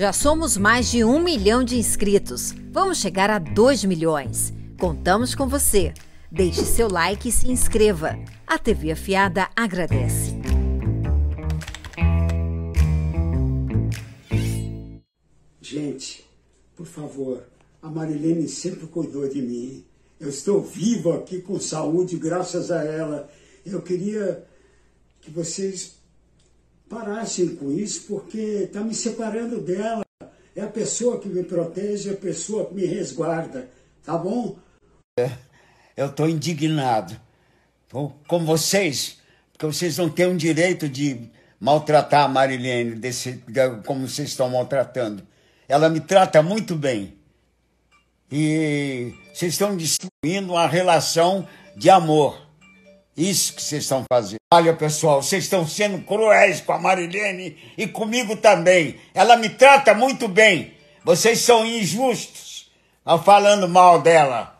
Já somos mais de um milhão de inscritos. Vamos chegar a 2 milhões. Contamos com você. Deixe seu like e se inscreva. A TV Afiada agradece. Gente, por favor, a Marilene sempre cuidou de mim. Eu estou vivo aqui com saúde graças a ela. Eu queria que vocês parassem com isso, porque está me separando dela. É a pessoa que me protege, é a pessoa que me resguarda. Tá bom? É, eu estou indignado com vocês, porque vocês não têm o direito de maltratar a Marilene desse, como vocês estão maltratando. Ela me trata muito bem. E vocês estão destruindo uma relação de amor. Isso que vocês estão fazendo. Olha, pessoal, vocês estão sendo cruéis com a Marilene e comigo também. Ela me trata muito bem. Vocês são injustos ao falando mal dela.